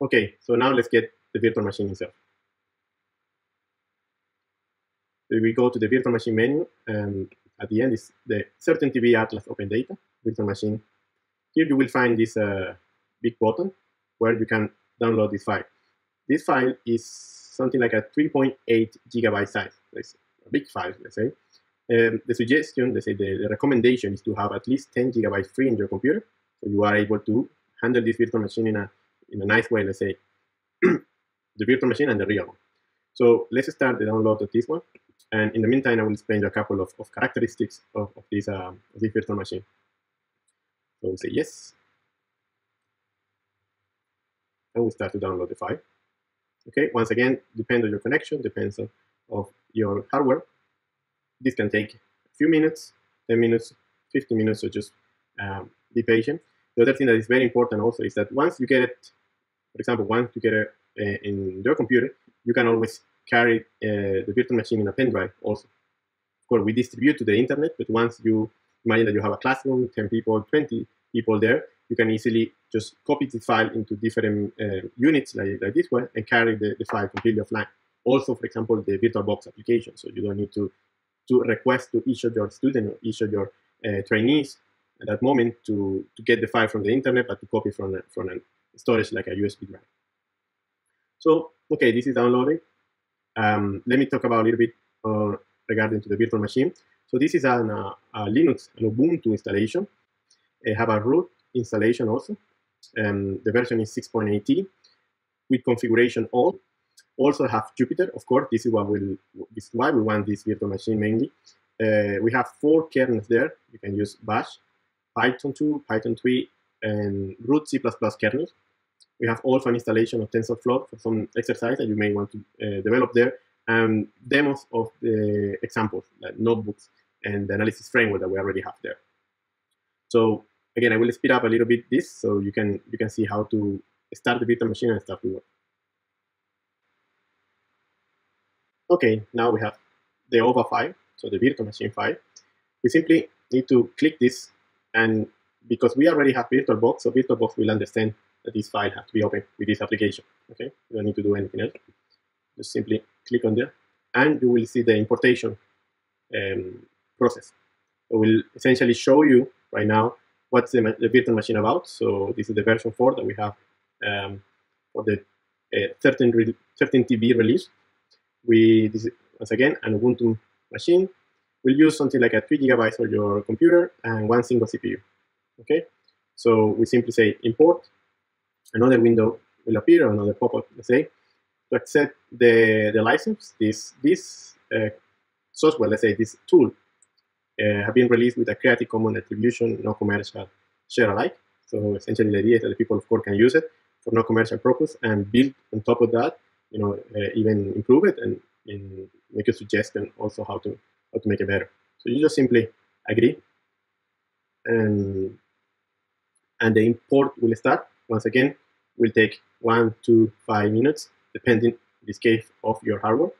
Okay, so now let's get the virtual machine itself. We go to the virtual machine menu, and at the end is the 13 TeV Atlas Open Data virtual machine. Here you will find this uh, big button where you can download this file. This file is something like a 3.8 gigabyte size, let's a big file, let's say. Um, the suggestion, let's say the, the, recommendation is to have at least 10 gigabytes free in your computer, so you are able to handle this virtual machine in a in a nice way, let's say, the virtual machine and the real one. So let's start the download of this one. And in the meantime, I will explain you a couple of, of characteristics of, of this, uh, of this virtual machine. So we'll say yes. And we start to download the file. Okay, once again, depends on your connection, depends on of your hardware. This can take a few minutes, 10 minutes, 15 minutes, so just um, be patient. The other thing that is very important also is that once you get it, for example, once you get it uh, in your computer, you can always carry uh, the virtual machine in a pen drive also. Of course, we distribute to the internet, but once you imagine that you have a classroom, 10 people, 20 people there, you can easily just copy the file into different uh, units like, like this one and carry the, the file completely offline. Also, for example, the VirtualBox application, so you don't need to, to request to each of your students or each of your uh, trainees at that moment to, to get the file from the internet, but to copy from a, from a storage like a USB drive. So, okay, this is downloading. Um, let me talk about a little bit uh, regarding to the virtual machine. So this is an, uh, a Linux, an Ubuntu installation. I have a root installation also. Um, the version is 6.18 with configuration all. Also have Jupyter, of course. This is what will this is why we want this virtual machine mainly. Uh, we have four kernels there. You can use Bash, Python 2, Python 3, and root C++ kernels. We have also an installation of TensorFlow for some exercise that you may want to uh, develop there, and demos of the examples, like notebooks and the analysis framework that we already have there. So again, I will speed up a little bit this so you can you can see how to start the virtual machine and start to work. Okay, now we have the OVA file, so the virtual machine file. We simply need to click this, and because we already have VirtualBox, so VirtualBox will understand that this file has to be open with this application. Okay, you don't need to do anything else. Just simply click on there, and you will see the importation um, process. It will essentially show you right now what's the, the, virtual machine about. So this is the version 4 that we have um, for the uh, 13, 13 TeV release. We this is, once again an Ubuntu machine. We'll use something like a 3 gigabytes for your computer and one single CPU. Okay, so we simply say import. Another window will appear, another pop-up, let's say, to accept the, the license. This this uh, software, let's say this tool, uh, have been released with a Creative Commons attribution, no commercial, share alike. So essentially, the idea is that the people, of course, can use it for no commercial purpose and build on top of that, you know, uh, even improve it and, and make a suggestion also how to how to make it better. So you just simply agree, and and the import will start. Once again, will take one to five minutes, depending in this case of your hardware.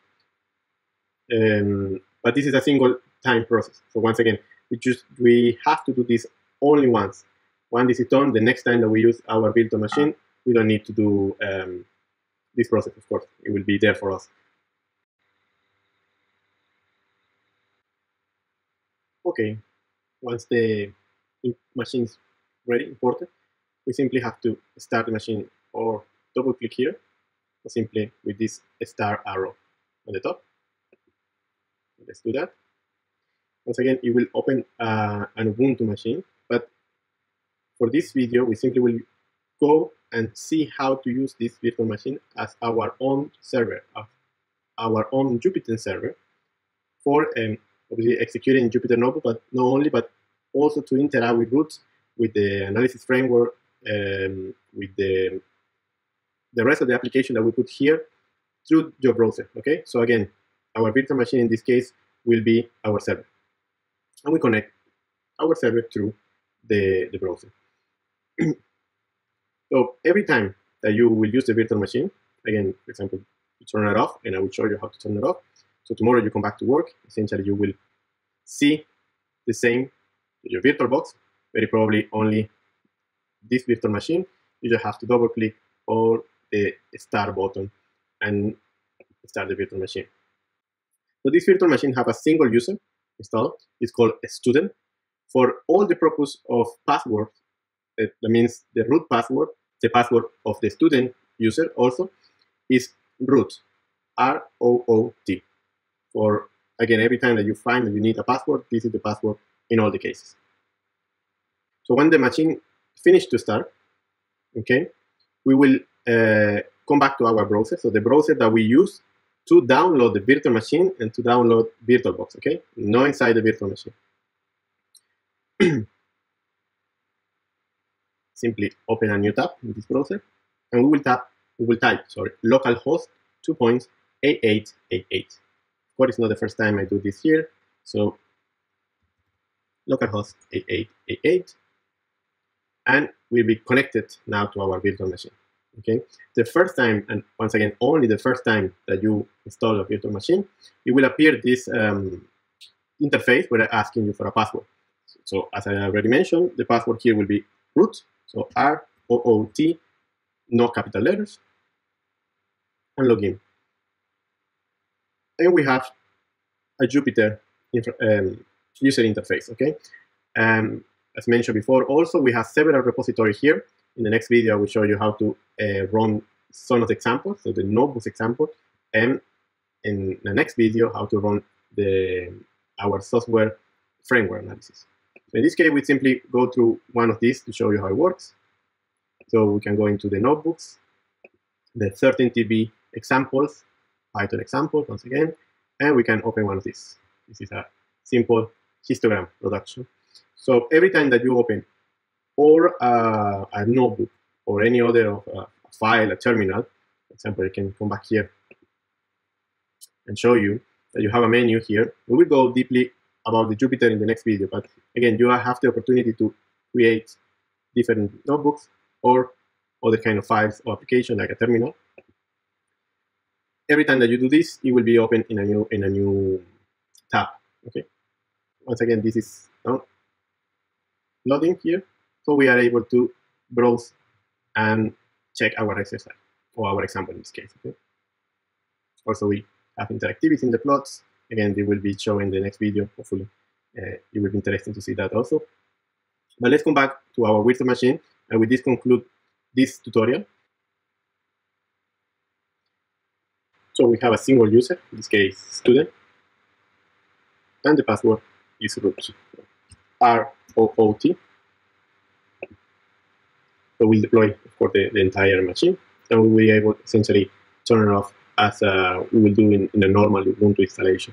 Um, but this is a single time process. So once again, we just we have to do this only once. Once this is done, the next time that we use our virtual machine, we don't need to do um, this process. Of course, it will be there for us. Okay, once the machine is ready, imported, we simply have to start the machine or double click here, simply with this star arrow on the top. Let's do that. Once again, it will open uh, an Ubuntu machine, but for this video, we simply will go and see how to use this virtual machine as our own server, our own Jupyter server for um, obviously executing Jupyter Notebook, but not only, but also to interact with roots, with the analysis framework, um, with the, the rest of the application that we put here through your browser, okay? So again, our virtual machine in this case will be our server and we connect our server through the, the browser. so every time that you will use the virtual machine, again, for example, you turn it off, and I will show you how to turn it off. So tomorrow you come back to work, essentially you will see the same, your virtual box, very probably only this virtual machine. You just have to double click or the start button and start the virtual machine. So this virtual machine have a single user installed. It's called a student. For all the purpose of password, eh, that means the root password, the password of the student user also is root, R-O-O-T. For, again, every time that you find that you need a password, this is the password in all the cases. So when the machine finished to start, okay, we will uh, come back to our browser. So the browser that we use to download the virtual machine and to download VirtualBox, okay? No inside the virtual machine. Simply open a new tab in this browser, and we will tap, we will type, sorry, localhost 2.8888. Of course, it's not the first time I do this here, so localhost 8888, and we'll be connected now to our virtual machine. Okay, the first time, and once again, only the first time that you install a virtual machine, it will appear this um, interface where asking you for a password. So as I already mentioned, the password here will be root, so R O O T, no capital letters, and login. And we have a Jupyter um, user interface. Okay, um, as mentioned before, also we have several repositories here in the next video, I will show you how to uh, run some of the examples, so the notebooks example, and in the next video, how to run the our software framework analysis. So in this case, we simply go through one of these to show you how it works. So we can go into the notebooks, the 13TeV examples, Python example, once again, and we can open one of these. This is a simple histogram production. So every time that you open or uh, a notebook or any other uh, file, a terminal. For example, you can come back here and show you that you have a menu here. We will go deeply about the Jupyter in the next video, but again, you have the opportunity to create different notebooks or other kind of files or application like a terminal. Every time that you do this, it will be open in a new in a new tab. Okay. Once again, this is uh, loading here. So we are able to browse and check our exercise or our example in this case. Okay? Also, we have interactivity in the plots. Again, they will be shown in the next video. Hopefully, uh, it will be interesting to see that also. But let's come back to our virtual machine, and with this conclude this tutorial. So we have a single user, in this case, student, and the password is root, R-O-O-T. So we'll deploy, for the, the entire machine, and we will be able to essentially turn it off as uh, we will do in, in a normal Ubuntu installation.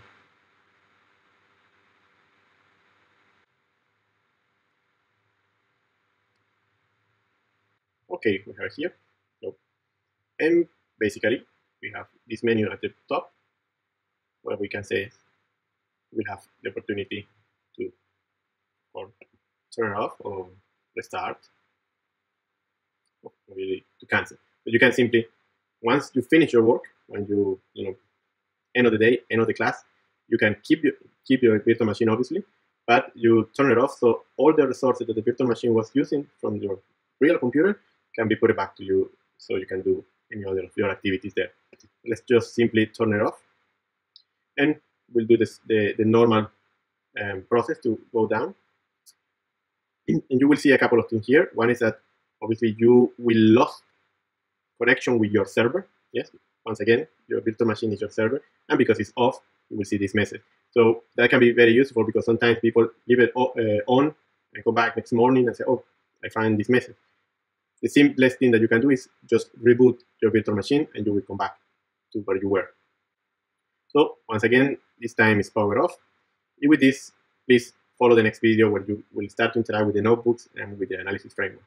Okay, we have here. So, and basically, we have this menu at the top where we can say we have the opportunity to or turn off or restart really to cancel. But you can simply, once you finish your work, when you, you know, end of the day, end of the class, you can keep your, keep your virtual machine, obviously, but you turn it off so all the resources that the virtual machine was using from your real computer can be put back to you so you can do any other of your activities there. Let's just simply turn it off. And we'll do this the, the normal um, process to go down. And you will see a couple of things here. One is that obviously you will lose connection with your server. Yes, once again, your virtual machine is your server, and because it's off, you will see this message. So that can be very useful because sometimes people leave it uh, on and go back next morning and say, "Oh, I find this message." The simplest thing that you can do is just reboot your virtual machine, and you will come back to where you were. So once again, this time is powered off. And with this, please follow the next video where you will start to interact with the notebooks and with the analysis framework.